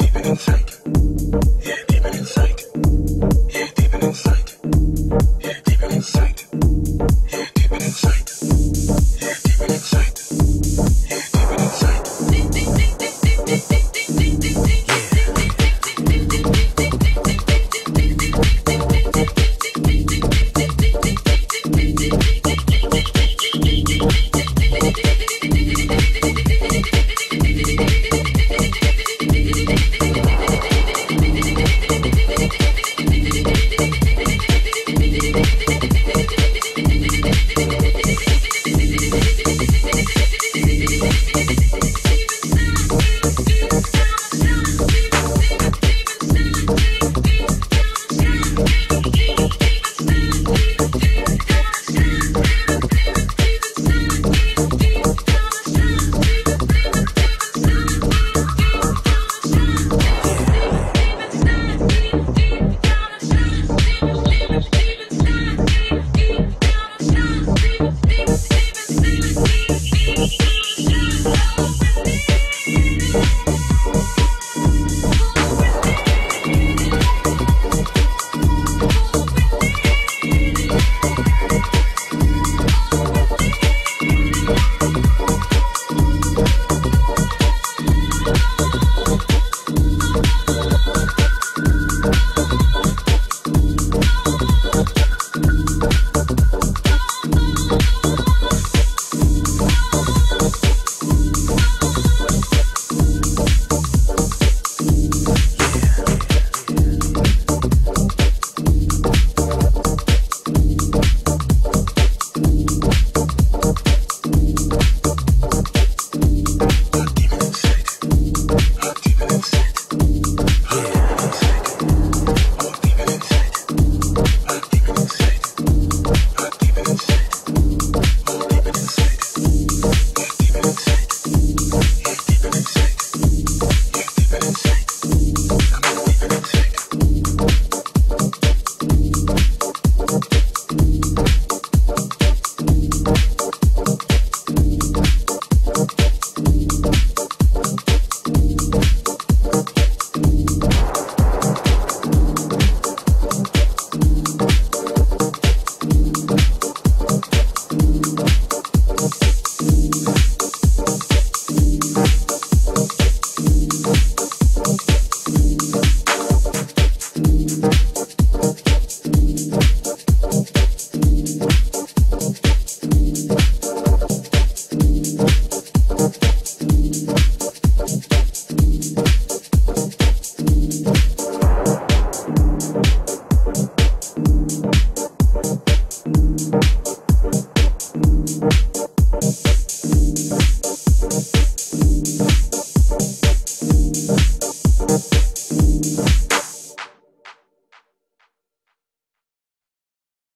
Deep inside.